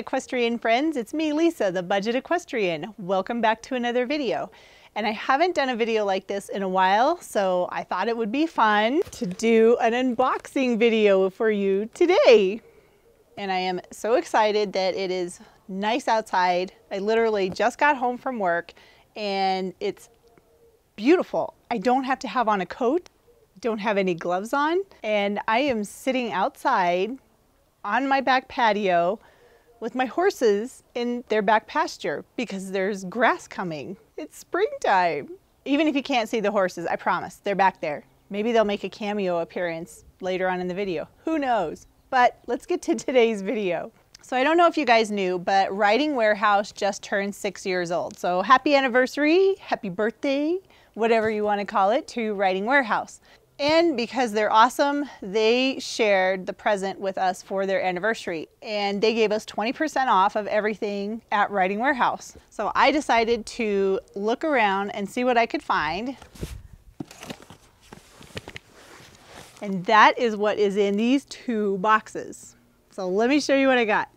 Equestrian friends, it's me Lisa, the Budget Equestrian. Welcome back to another video. And I haven't done a video like this in a while, so I thought it would be fun to do an unboxing video for you today. And I am so excited that it is nice outside. I literally just got home from work and it's beautiful. I don't have to have on a coat, don't have any gloves on, and I am sitting outside on my back patio with my horses in their back pasture because there's grass coming. It's springtime. Even if you can't see the horses, I promise, they're back there. Maybe they'll make a cameo appearance later on in the video. Who knows? But let's get to today's video. So I don't know if you guys knew, but Riding Warehouse just turned six years old. So happy anniversary, happy birthday, whatever you want to call it, to Riding Warehouse. And because they're awesome, they shared the present with us for their anniversary. And they gave us 20% off of everything at Riding Warehouse. So I decided to look around and see what I could find. And that is what is in these two boxes. So let me show you what I got.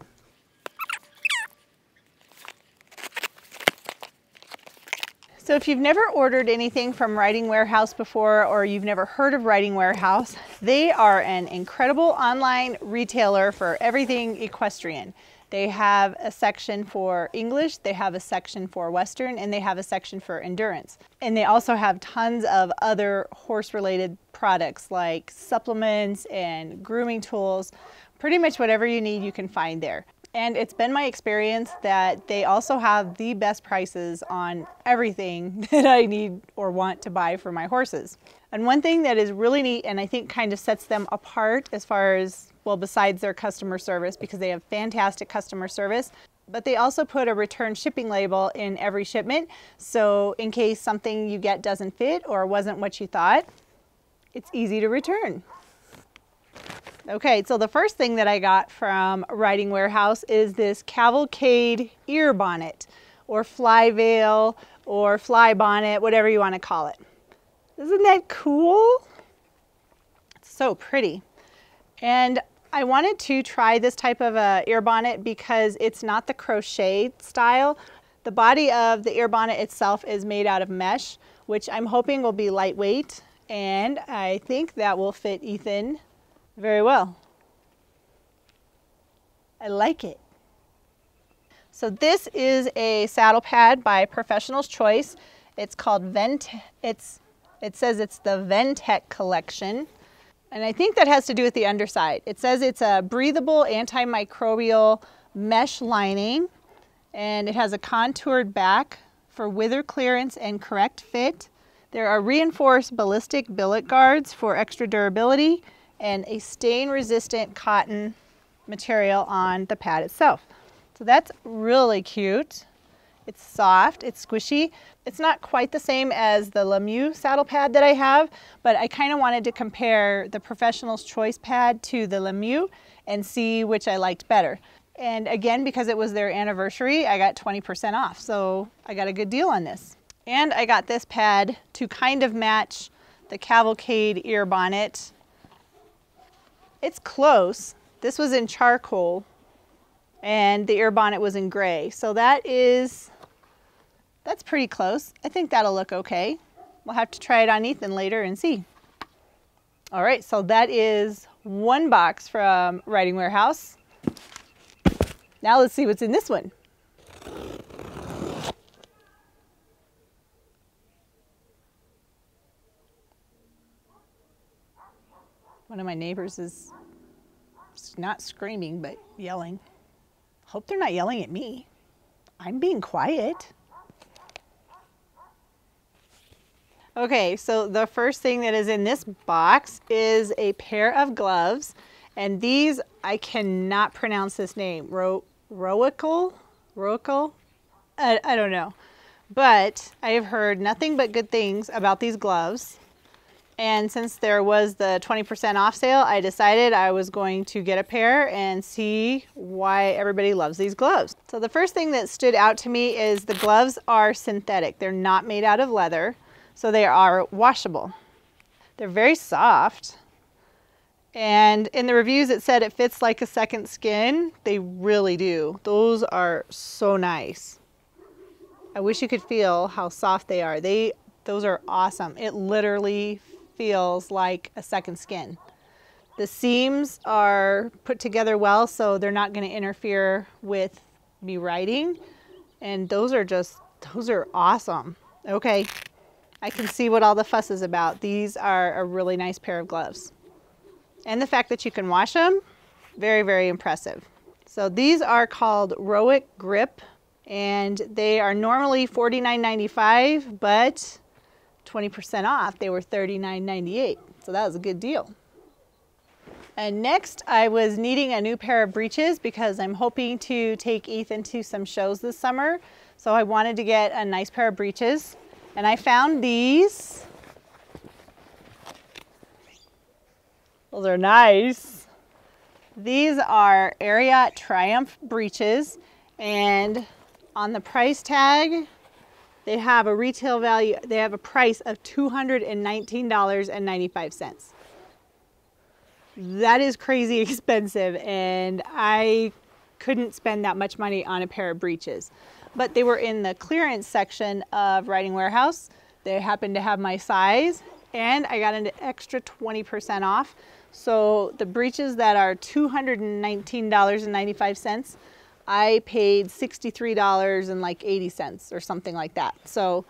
So if you've never ordered anything from Riding Warehouse before or you've never heard of Riding Warehouse, they are an incredible online retailer for everything equestrian. They have a section for English, they have a section for Western, and they have a section for endurance. And they also have tons of other horse related products like supplements and grooming tools. Pretty much whatever you need you can find there. And it's been my experience that they also have the best prices on everything that I need or want to buy for my horses. And one thing that is really neat and I think kind of sets them apart as far as, well, besides their customer service, because they have fantastic customer service, but they also put a return shipping label in every shipment. So in case something you get doesn't fit or wasn't what you thought, it's easy to return. Okay, so the first thing that I got from Riding Warehouse is this Cavalcade ear bonnet or fly veil or fly bonnet, whatever you want to call it. Isn't that cool? It's so pretty. And I wanted to try this type of uh, a ear bonnet because it's not the crochet style. The body of the ear bonnet itself is made out of mesh, which I'm hoping will be lightweight. And I think that will fit Ethan very well. I like it. So this is a saddle pad by Professional's Choice. It's called Vent, it's, it says it's the VenTECH collection. And I think that has to do with the underside. It says it's a breathable antimicrobial mesh lining and it has a contoured back for wither clearance and correct fit. There are reinforced ballistic billet guards for extra durability and a stain resistant cotton material on the pad itself. So that's really cute. It's soft, it's squishy. It's not quite the same as the Lemieux saddle pad that I have, but I kind of wanted to compare the Professional's Choice pad to the Lemieux and see which I liked better. And again, because it was their anniversary, I got 20% off. So I got a good deal on this. And I got this pad to kind of match the Cavalcade ear bonnet it's close. This was in charcoal and the ear bonnet was in gray. So that is, that's pretty close. I think that'll look okay. We'll have to try it on Ethan later and see. All right, so that is one box from Riding Warehouse. Now let's see what's in this one. One of my neighbors is not screaming, but yelling. Hope they're not yelling at me. I'm being quiet. Okay, so the first thing that is in this box is a pair of gloves. And these, I cannot pronounce this name. Ro Roical? Roical? I, I don't know. But I have heard nothing but good things about these gloves. And since there was the 20% off sale, I decided I was going to get a pair and see why everybody loves these gloves. So the first thing that stood out to me is the gloves are synthetic. They're not made out of leather, so they are washable. They're very soft. And in the reviews, it said it fits like a second skin. They really do. Those are so nice. I wish you could feel how soft they are. They, those are awesome. It literally feels like a second skin. The seams are put together well, so they're not going to interfere with me writing. And those are just, those are awesome. Okay, I can see what all the fuss is about. These are a really nice pair of gloves. And the fact that you can wash them, very, very impressive. So these are called Roic Grip and they are normally $49.95, but 20% off, they were $39.98. So that was a good deal. And next, I was needing a new pair of breeches because I'm hoping to take Ethan to some shows this summer. So I wanted to get a nice pair of breeches. And I found these. Those are nice. These are Ariat Triumph breeches. And on the price tag, they have a retail value, they have a price of $219.95. That is crazy expensive and I couldn't spend that much money on a pair of breeches. But they were in the clearance section of Riding Warehouse. They happened to have my size and I got an extra 20% off. So the breeches that are $219.95 I paid $63 and like 80 cents or something like that. So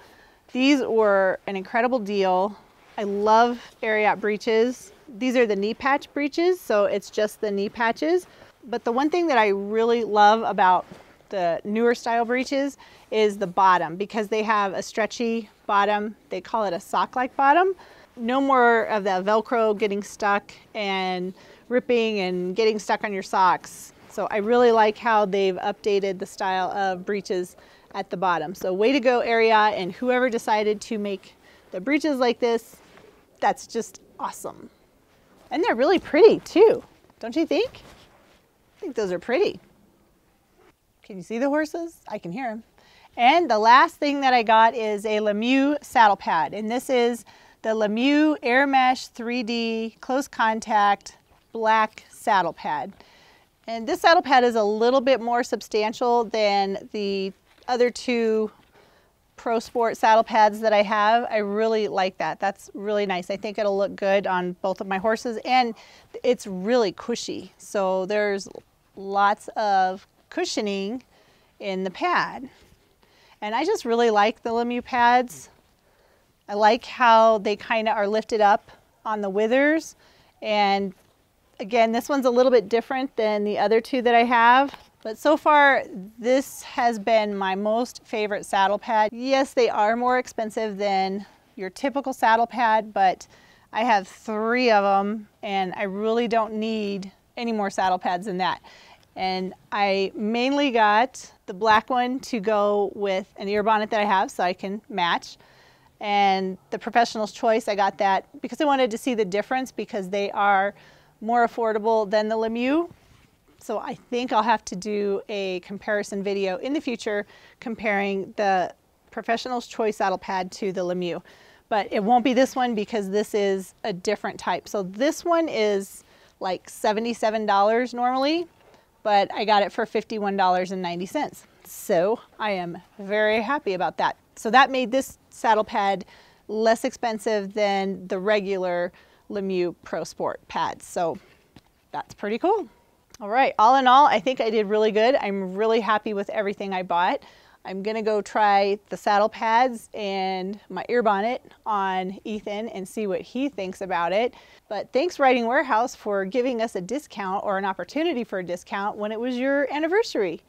these were an incredible deal. I love Ariat breeches. These are the knee patch breeches, so it's just the knee patches. But the one thing that I really love about the newer style breeches is the bottom because they have a stretchy bottom. They call it a sock-like bottom. No more of the Velcro getting stuck and ripping and getting stuck on your socks. So I really like how they've updated the style of breeches at the bottom. So way to go Ariat and whoever decided to make the breeches like this, that's just awesome. And they're really pretty too, don't you think? I think those are pretty. Can you see the horses? I can hear them. And the last thing that I got is a Lemieux saddle pad. And this is the Lemieux Air Mesh 3D Close Contact Black Saddle Pad. And this saddle pad is a little bit more substantial than the other two Pro Sport saddle pads that I have. I really like that. That's really nice. I think it'll look good on both of my horses and it's really cushy. So there's lots of cushioning in the pad. And I just really like the Lemieux pads. I like how they kind of are lifted up on the withers and Again, this one's a little bit different than the other two that I have. But so far, this has been my most favorite saddle pad. Yes, they are more expensive than your typical saddle pad, but I have three of them and I really don't need any more saddle pads than that. And I mainly got the black one to go with an ear bonnet that I have so I can match. And the Professional's Choice, I got that because I wanted to see the difference because they are more affordable than the Lemieux. So I think I'll have to do a comparison video in the future comparing the Professional's Choice Saddle Pad to the Lemieux. But it won't be this one because this is a different type. So this one is like $77 normally, but I got it for $51.90. So I am very happy about that. So that made this saddle pad less expensive than the regular Lemieux Pro Sport pads. So that's pretty cool. All right, all in all, I think I did really good. I'm really happy with everything I bought. I'm gonna go try the saddle pads and my ear bonnet on Ethan and see what he thinks about it. But thanks Riding Warehouse for giving us a discount or an opportunity for a discount when it was your anniversary.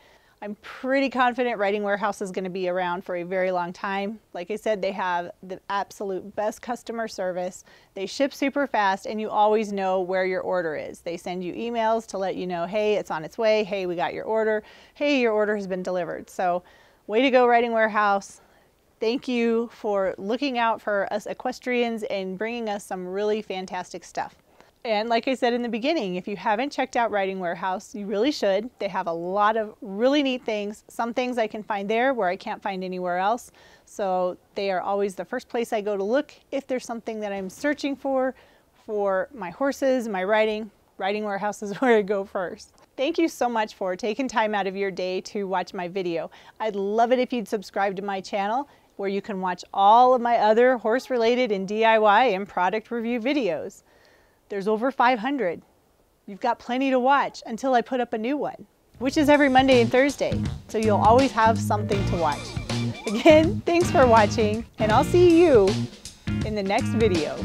I'm pretty confident Riding Warehouse is going to be around for a very long time. Like I said, they have the absolute best customer service. They ship super fast and you always know where your order is. They send you emails to let you know, hey, it's on its way. Hey, we got your order. Hey, your order has been delivered. So way to go Riding Warehouse. Thank you for looking out for us equestrians and bringing us some really fantastic stuff. And like I said in the beginning, if you haven't checked out Riding Warehouse, you really should. They have a lot of really neat things. Some things I can find there where I can't find anywhere else. So they are always the first place I go to look if there's something that I'm searching for for my horses, my riding, riding warehouse is where I go first. Thank you so much for taking time out of your day to watch my video. I'd love it if you'd subscribe to my channel where you can watch all of my other horse related and DIY and product review videos. There's over 500. You've got plenty to watch until I put up a new one, which is every Monday and Thursday. So you'll always have something to watch. Again, thanks for watching and I'll see you in the next video.